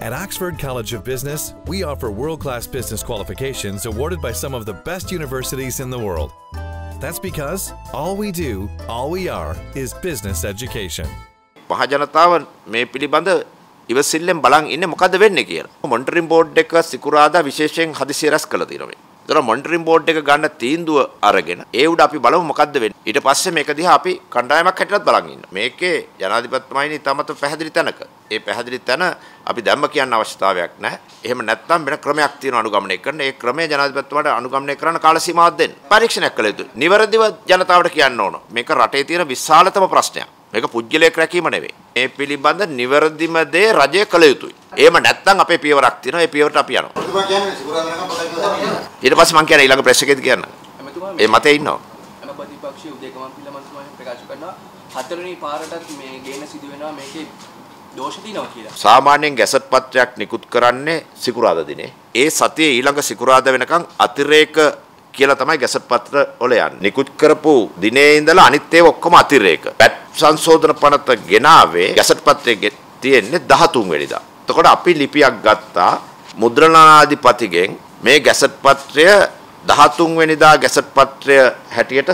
At Oxford College of Business, we offer world class business qualifications awarded by some of the best universities in the world. That's because all we do, all we are, is business education. මහජනතාව මේ පිළිබඳ ඉවසිල්ලෙන් බලන් ඉන්නේ මොකද්ද වෙන්නේ කියලා. Monitoring board එක සිකුරාදා විශේෂයෙන් හදිසිය රැස් කළා තියෙනවා. ඒතර මොනිටරින් බෝඩ් එක ගන්න තීන්දුව අරගෙන ඒ උඩ අපි බලමු මොකද්ද වෙන්නේ. ඊට පස්සේ මේක දිහා අපි කණ්ඩායමක් හැටියට බලන් ඉන්නවා. මේකේ ජනාධිපතිතුමායිනි තමත පැහැදිලි තැනක. ඒ පැහැදිලි තැන අපි දැම්ම කියන්න අවශ්‍යතාවයක් නැහැ. එහෙම නැත්නම් වෙන ක්‍රමයක් තියෙනවා අනුගමනය කරන්න. ඒ ක්‍රමය ජනාධිපතිතුමාට අනුගමනය කරන්න කාල සීමාවක් දෙන්න. පරීක්ෂණයක් කළ යුතුයි. නිවැරදිව ජනතාවට කියන්න ඕන. මේක රටේ තියෙන විශාලතම ප්‍රශ්නයක්. මේක පුජ්‍යලයක් රැකීම නෙවෙයි. මේ පිළිබඳ නිවැරදිම දේ රජය කළ යුතුයි. එහෙම නැත්නම් අපේ පියවරක් තියෙනවා. ඒ පියවරට අපි යනවා. ඔබතුමා කියන්නේ සිකුරාදා වෙනකම් පොතක් කියලා. ඊට පස්සේ මම කියන්නේ ඊළඟ ප්‍රෙස් එකේදී කියන්න. එමෙතුමා ඒ මතේ ඉන්නවා. එම ප්‍රතිපක්ෂයේ උදේකමන් පිළමන්තුමා ප්‍රකාශ කරනවා හතරවෙනි පාරටත් මේ ගේන සිදු වෙනවා මේකේ දෝෂ තියෙනවා කියලා. සාමාන්‍යයෙන් ගැසට් පත්‍රයක් නිකුත් කරන්නේ සිකුරාදා දිනේ. ඒ සතියේ ඊළඟ සිකුරාදා වෙනකන් අතිරේක කියලා තමයි ගැසට් පත්‍ර වල යන්නේ. නිකුත් කරපු දිනේ ඉඳලා අනිත් ඒවා ඔක්කොම අතිරේක. පැට් සංශෝධන පනත ගෙනාවේ ගැසට් පත්‍රයේ තියෙන්නේ 13 වෙනිදා. එතකොට අපි ලිපියක් ගත්තා මුද්‍රණාධිපතිගෙන් මේ ගැසට් පත්‍රය 13 වෙනිදා ගැසට් පත්‍රය හැටියට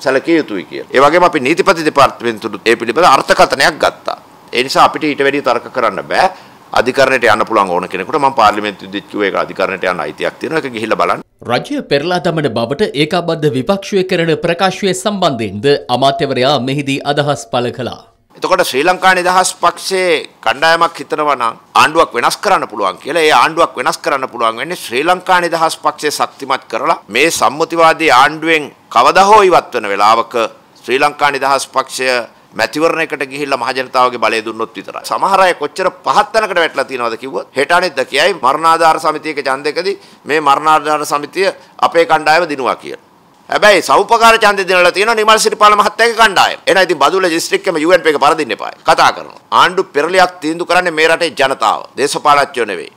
සැලකිය යුතුයි කියලා. ඒ වගේම අපි නීතිපති දෙපාර්තමේන්තුවට ඒ පිළිබඳ අර්ථකථනයක් ගත්තා. ඒ නිසා අපිට ඊට වැඩි තර්ක කරන්න බෑ. අධිකරණයට යන්න පුළුවන් ඕන කෙනෙකුට මම පාර්ලිමේන්තුවේදීත් කිව්වා ඒක අධිකරණයට යන්න අයිතියක් තියෙනවා. ඒක ගිහිල්ලා බලන්න. රජය පෙරලා දමන බවට ඒකාබද්ධ විපක්ෂය කරන ප්‍රකාශය සම්බන්ධයෙන්ද අමාත්‍යවරයා මෙහිදී අදහස් පළ කළා. එතකොට ශ්‍රී ලංකා නිදහස් පක්ෂයේ කණ්ඩායමක් හිතනවා නම් ආණ්ඩුවක් වෙනස් කරන්න පුළුවන් කියලා. ඒ ආණ්ඩුවක් වෙනස් කරන්න පුළුවන් වෙන්නේ ශ්‍රී ලංකා නිදහස් පක්ෂය ශක්තිමත් කරලා මේ සම්මුතිවාදී ආණ්ඩුවෙන් කවදා හෝ ඉවත් වෙන වෙලාවක ශ්‍රී ලංකා නිදහස් පක්ෂය මැතිවරණයකට ගිහිල්ලා මහජනතාවගේ බලය දුන්නොත් විතරයි. සමහර අය කොච්චර පහත් තැනකට වැටලා තියෙනවද කිව්වොත් හෙට අනිද්ද කියයි මරණාධාර සමිතියක ඡන්දයකදී මේ මරණාධාර සමිතිය අපේ කණ්ඩායම දිනුවා කියලා. හැබැයි සෞපකාර ඡන්දෙ දිනලා තියෙනවා නිමල් සිරිපාල මහත්තයාගේ කණ්ඩායම. එහෙනම් ඉතින් බදුල්ල දිස්ත්‍රික්කෙම UNP එක පරදින්න එපායි. කතා කරනවා. ආණ්ඩු පෙරලියක් තීන්දුව කරන්නේ මේ රටේ ජනතාව. දේශපාලඥයෝ නෙවෙයි.